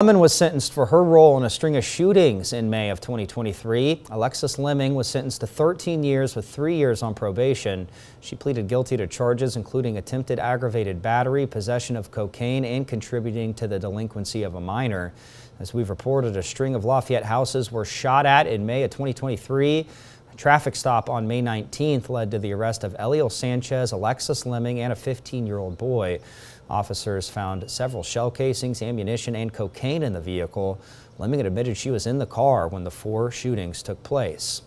Leming was sentenced for her role in a string of shootings in May of 2023. Alexis Leming was sentenced to 13 years with three years on probation. She pleaded guilty to charges including attempted aggravated battery, possession of cocaine, and contributing to the delinquency of a minor. As we've reported, a string of Lafayette houses were shot at in May of 2023. Traffic stop on May 19th led to the arrest of Eliel Sanchez, Alexis Leming, and a 15-year-old boy. Officers found several shell casings, ammunition, and cocaine in the vehicle. Leming admitted she was in the car when the four shootings took place.